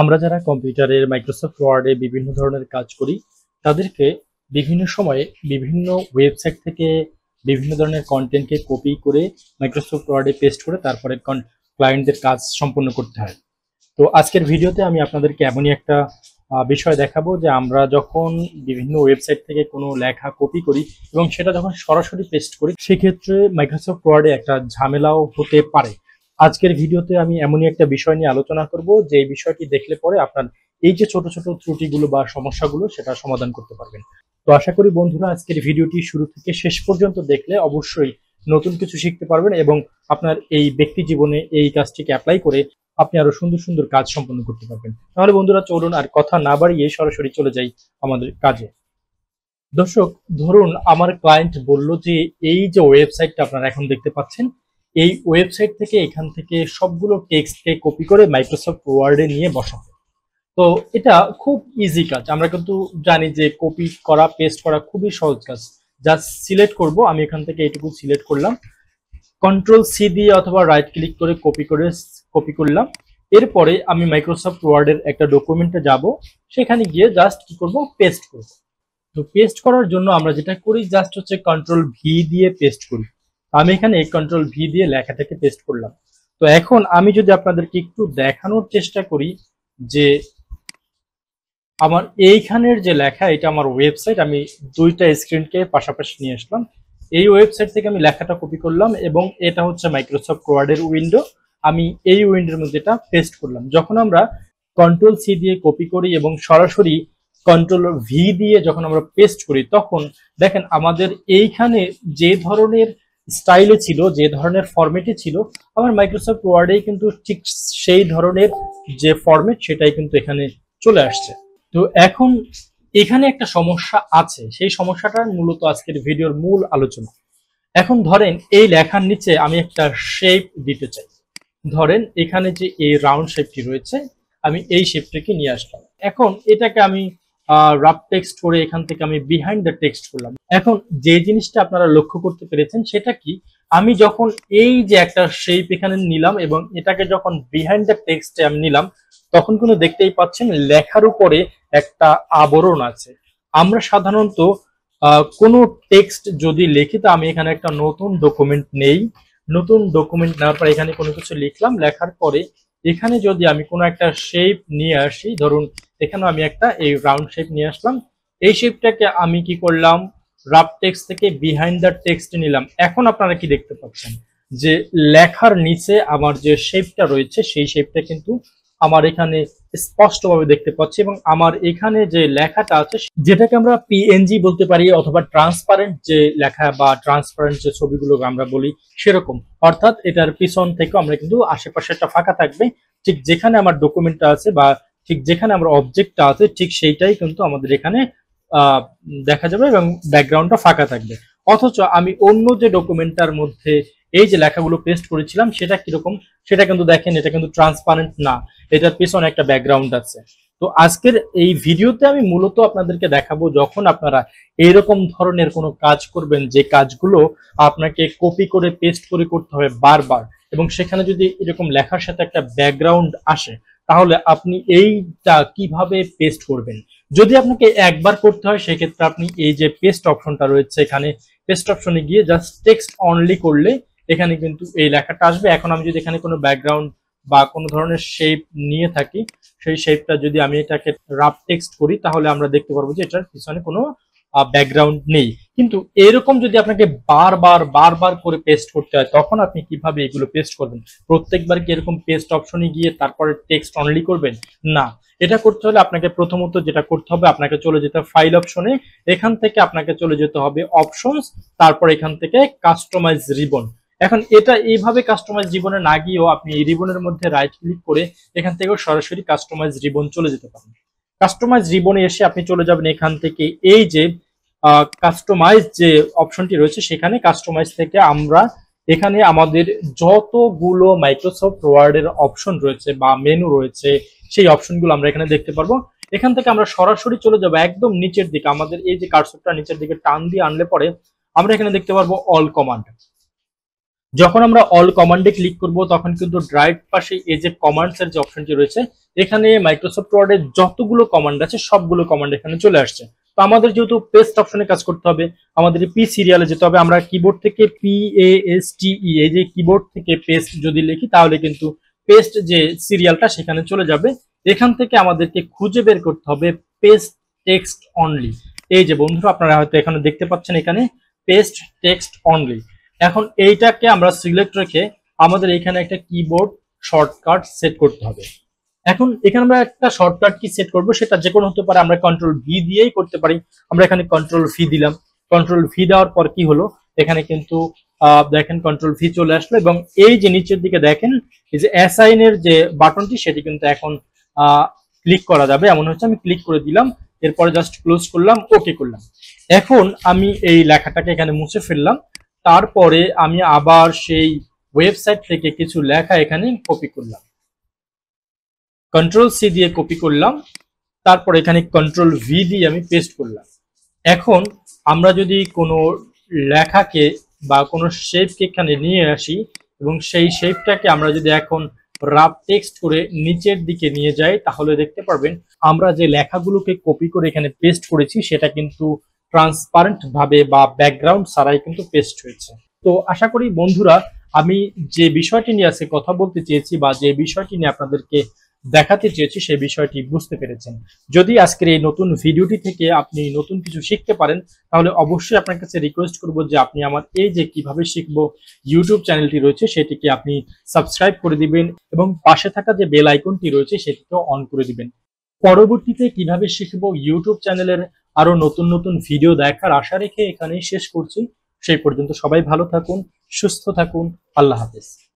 আমরা যারা কম্পিউটারের মাইক্রোসফট ওয়ার্ডে বিভিন্ন ধরনের কাজ করি, তাদেরকে বিভিন্ন সময়ে বিভিন্ন ওয়েবসাইট থেকে বিভিন্ন ধরনের কন্টেন্টকে কপি করে মাইক্রোসফট ওয়ার্ডে পেস্ট করে তারপরে ক্লায়েন্টদের কাজ সম্পন্ন করতে হয়। তো আজকের ভিডিওতে আমি আপনাদেরকে এমনই একটা বিষয় দেখাবো যে আমরা যখন বিভিন্ন ওয়েবসাইট থেকে কোনো লেখা কপি করি এবং সেটা যখন সরাসরি পেস্ট করি, সেক্ষেত্রে মাইক্রোসফট ওয়ার্ডে একটা ঝামেলাও হতে পারে। আজকের ভিডিওতে আমি এমনই একটা বিষয় নিয়ে আলোচনা করব, যে বিষয়টি দেখলে পরে আপনার এই যে ছোট ছোট ত্রুটিগুলো বা সমস্যাগুলো সেটা সমাধান করতে পারবেন। তো আশা করি বন্ধুরা আজকের ভিডিওটি শুরু থেকে শেষ পর্যন্ত দেখলে অবশ্যই নতুন কিছু শিখতে পারবেন এবং আপনার এই ব্যক্তি জীবনে এই কাজটিকে অ্যাপ্লাই করে আপনি আরও সুন্দর সুন্দর কাজ সম্পন্ন করতে পারবেন। তাহলে বন্ধুরা চলুন আর কথা না বাড়িয়ে সরাসরি চলে যাই আমাদের কাজে। দর্শক, ধরুন আমার ক্লায়েন্ট বলল যে, এই যে ওয়েবসাইটটা আপনারা এখন দেখতে পাচ্ছেন এই ওয়েবসাইট থেকে এখান থেকে সবগুলো টেক্সটকে কপি করে মাইক্রোসফট ওয়ার্ডে নিয়ে বসাবো তো এটা খুব ইজি কাজ। আমরা কিন্তু জানি যে কপি করা পেস্ট করা খুবই সহজ কাজ। জাস্ট সিলেক্ট করব, আমি এখান থেকে এইটুকু সিলেক্ট করলাম। কন্ট্রোল সি দিয়ে অথবা রাইট ক্লিক করে কপি করে কপি করলাম। এরপরে আমি মাইক্রোসফট ওয়ার্ডের একটা ডকুমেন্টে যাব। সেখানে গিয়ে জাস্ট কি করব? পেস্ট করব। তো পেস্ট করার জন্য আমরা যেটা করি জাস্ট হচ্ছে কন্ট্রোল ভি দিয়ে পেস্ট করি। আমি এখানে এই কন্ট্রোল ভি দিয়ে লেখাটাকে পেস্ট করলাম। তো এখন আমি যদি আপনাদেরকে একটু দেখানোর চেষ্টা করি যে আমার এইখানের যে লেখা, এটা আমার ওয়েবসাইট আমি দুইটা স্ক্রিনকে পাশাপাশি নিয়ে আসলাম। এই ওয়েবসাইট থেকে আমি লেখাটা কপি করলাম এবং এটা হচ্ছে মাইক্রোসফট ওয়ার্ডের উইন্ডো আমি এই উইন্ডোর মধ্যে এটা পেস্ট করলাম। যখন আমরা কন্ট্রোল সি দিয়ে কপি করি এবং সরাসরি কন্ট্রোল ভি দিয়ে যখন আমরা পেস্ট করি, তখন দেখেন আমাদের এইখানে যে ধরনের স্টাইলে ছিল, যে ধরনের ফরম্যাটে ছিল আমার মাইক্রোসফট ওয়ার্ডেই কিন্তু ঠিক সেই ধরনের যে ফরম্যাট সেটাই কিন্তু এখানে চলে আসছে। তো এখন এখানে একটা সমস্যা আছে, সেই সমস্যাটা মূলত আজকের ভিডিওর মূল আলোচনা। এখন ধরেন এই লেখার নিচে আমি একটা শেপ দিতে চাই। ধরেন এখানে যে এই রাউন্ড শেপটি রয়েছে, আমি এই শেপটাকে নিয়ে আসলাম। এখন এটাকে আমি রাফ টেক্সট করে এখান থেকে আমি বিহাইন্ড দ্য টেক্সট করলাম। এখন যে জিনিসটা আপনারা লক্ষ্য করতে পেরেছেন সেটা কি? আমি যখন এই যে একটা শেপ এখানে নিলাম এবং এটাকে যখন বিহাইন্ড দ্য টেক্সটে আমি নিলাম, তখন কিন্তু দেখতেই পাচ্ছেন লেখার উপরে একটা আবরণ আছে। আমরা সাধারণত কোনো টেক্সট যদি লিখি, তো আমি এখানে একটা নতুন ডকুমেন্ট নেই। নতুন ডকুমেন্ট নেওয়ার পর এখানে কোনো কিছু লিখলাম, লেখার পরে এখানে যদি আমি কোনো একটা শেপ নিয়ে আসি, ধরুন এখানে আমি একটা এই রাউন্ড শেপ নিয়ে আসলাম, এই শেপটাকে আমি কি করলাম? রাফ টেক্সট থেকে বিহাইন্ড দ্য টেক্সট নিলাম। এখন আপনারা কি দেখতে পাচ্ছেন? যে লেখার নিচে আমার যে শেপটা রয়েছে, সেই শেপটা কিন্তু আমার এখানে স্পষ্টভাবে দেখতে পাচ্ছি এবং আমার এখানে যে লেখাটা আছে, যেটাকে আমরা পিএনজি বলতে পারি অথবা ট্রান্সপারেন্ট যে লেখা বা ট্রান্সপারেন্ট যে ছবিগুলো আমরা বলি, সেরকম। অর্থাৎ এটার পিছন থেকে আমরা কিন্তু আশেপাশে একটা ফাঁকা থাকবে। ঠিক যেখানে আমার ডকুমেন্টটা আছে বা ঠিক যেখানে আমার অবজেক্টটা আছে, ঠিক সেইটাই কিন্তু আমাদের এখানে দেখা যাবে এবং ব্যাকগ্রাউন্ডটা ফাঁকা থাকবে। অথচ আমি অন্য যে ডকুমেন্টটার মধ্যে এই যে লেখাগুলো পেস্ট করেছিলাম, সেটা কীরকম? সেটা কিন্তু দেখেন, এটা কিন্তু ট্রান্সপারেন্ট না। এটার পিছনে একটা ব্যাকগ্রাউন্ড আছে। তো আজকের এই ভিডিওতে আমি মূলত আপনাদেরকে দেখাবো যখন আপনারা এরকম ধরনের কোনো কাজ করবেন, যে কাজগুলো আপনাকে কপি করে পেস্ট করে করতে হবে বারবার, এবং সেখানে যদি এরকম লেখার সাথে একটা ব্যাকগ্রাউন্ড আসে, তাহলে আপনি এইটা কীভাবে পেস্ট করবেন? যদি আপনাকে একবার করতে হয়, সেক্ষেত্রে আপনি এই যে পেস্ট অপশনটা রয়েছে এখানে পেস্ট অপশনে গিয়ে জাস্ট টেক্সট অনলি করলে এখানে কিন্তু এই লেখাটা আসবে। এখন আমি যদি এখানে কোনো ব্যাকগ্রাউন্ড বা কোনো ধরনের শেপ নিয়ে থাকি, সেই শেপটা যদি আমি এটাকে রাফ টেক্সট করি, তাহলে আমরা দেখতে পারব যে এটার পিছনে কোনো ব্যাকগ্রাউন্ড নেই। কিন্তু এরকম যদি আপনাকে বারবার বারবার করে পেস্ট করতে হয়, তখন আপনি কীভাবে এগুলো পেস্ট করবেন? প্রত্যেকবার কি এরকম পেস্ট অপশনে গিয়ে তারপরে টেক্সট অনলি করবেন? না। এটা করতে হলে আপনাকে প্রথমত যেটা করতে হবে, আপনাকে চলে যেতে হবে ফাইল অপশনে এখান থেকে আপনাকে চলে যেতে হবে অপশনস তারপর এখান থেকে কাস্টমাইজ রিবন এখন এটা এইভাবে কাস্টমাইজ জীবনে না গিয়েও আপনি এই রিবনের মধ্যে রাইট ক্লিক করে এখান থেকেও সরাসরি কাস্টমাইজ রিবন চলে যেতে পারেন। কাস্টমাইজ রিবনে এসে আপনি চলে যাবেন এখান থেকে এই যে কাস্টমাইজ যে অপশনটি রয়েছে সেখানে কাস্টমাইজ থেকে আমরা এখানে আমাদের যতগুলো মাইক্রোসফট ওয়ার্ডের অপশন রয়েছে বা মেনু রয়েছে সেই অপশনগুলো আমরা এখানে দেখতে পারব। এখান থেকে আমরা সরাসরি চলে যাব একদম নিচের দিকে। আমাদের এই যে কার্সরটা নিচের দিকে টান দিয়ে আনলে পরে আমরা এখানে দেখতে পারব অল কমান্ড যখন আমরা অল কমান্ডে ক্লিক করব, তখন কিন্তু ড্রাইভ পাশে এই যে কমান্ডস এর যে অপশনটি রয়েছে, এখানে মাইক্রোসফট ওয়ার্ডের যতগুলো কমান্ড আছে, সবগুলো কমান্ড এখানে চলে আসছে। তো আমাদের যেহেতু পেস্ট অপশনে কাজ করতে হবে, আমাদের পি সিরিয়ালে যেতে হবে, আমরা কিবোর্ড থেকে পি এ এস টি ই এই যে কিবোর্ড থেকে পেস্ট যদি লিখি, তাহলে কিন্তু পেস্ট যে সিরিয়ালটা সেখানে চলে যাবে। এখান থেকে আমাদেরকে খুঁজে বের করতে হবে পেস্ট টেক্সট অনলি এই যে বন্ধুরা, আপনারা হয়তো এখানে দেখতে পাচ্ছেন এখানে পেস্ট টেক্সট অনলি এখন এইটাকে আমরা সিলেক্ট রেখে আমাদের এখানে একটা কিবোর্ড শর্টকাট সেট করতে হবে। এখন এখানে আমরা একটা শর্টকাট কি সেট করব সেটা যে কোনো হতে পারে আমরা কন্ট্রোল ভি দিয়েই করতে পারি। আমরা এখানে কন্ট্রোল ভি দিলাম। কন্ট্রোল ভি দেওয়ার পর কি হলো? এখানে কিন্তু দেখেন কন্ট্রোল ভি চলে আসলো এবং এই যে নিচের দিকে দেখেন, এই যে অ্যাসাইন এর যে বাটনটি সেটি কিন্তু এখন ক্লিক করা যাবে। এমন হচ্ছে আমি ক্লিক করে দিলাম, এরপরে জাস্ট ক্লোজ করলাম ওকে করলাম। এখন আমি এই লেখাটাকে এখানে মুছে ফেললাম। তারপরে আমি আবার সেই ওয়েবসাইট থেকে কিছু লেখা এখানে কপি করলাম। কন্ট্রোল সি দিয়ে কপি করলাম, তারপর এখানে কন্ট্রোল ভি দিয়ে আমি পেস্ট করলাম। এখন আমরা যদি কোনো লেখাকে বা কোনো শেপকে এখানে নিয়ে আসি এবং সেই শেপটাকে আমরা যদি এখন রাফ টেক্সট করে নিচের দিকে নিয়ে যাই, তাহলে দেখতে পারবেন আমরা যে লেখাগুলোকে কপি করে এখানে পেস্ট করেছি, সেটা কিন্তু ট্রান্সপারেন্ট ভাবে বা ব্যাকগ্রাউন্ড ছাড়াই কিন্তু পেস্ট হয়েছে। তো আশা করি বন্ধুরা, আমি যে বিষয়টি নিয়ে আজকে কথা বলতে চেয়েছি বা যে বিষয়টি নিয়ে আপনাদেরকে দেখাতে চেয়েছি, সেই বিষয়টি বুঝতে পেরেছেন। যদি আজকের এই নতুন ভিডিওটি থেকে আপনি নতুন কিছু শিখতে পারেন, তাহলে অবশ্যই আপনার কাছে রিকোয়েস্ট করব যে আপনি আমার এই যে কীভাবে শিখব ইউটিউব চ্যানেলটি রয়েছে, সেটিকে আপনি সাবস্ক্রাইব করে দিবেন এবং পাশে থাকা যে বেল আইকনটি রয়েছে, সেটিকেও অন করে দিবেন। পরবর্তীতে কীভাবে শিখব ইউটিউব চ্যানেলের আরও নতুন নতুন ভিডিও দেখার আশা রেখে এখানেই শেষ করছি। সেই পর্যন্ত সবাই ভালো থাকুন, সুস্থ থাকুন। আল্লাহ হাফেজ।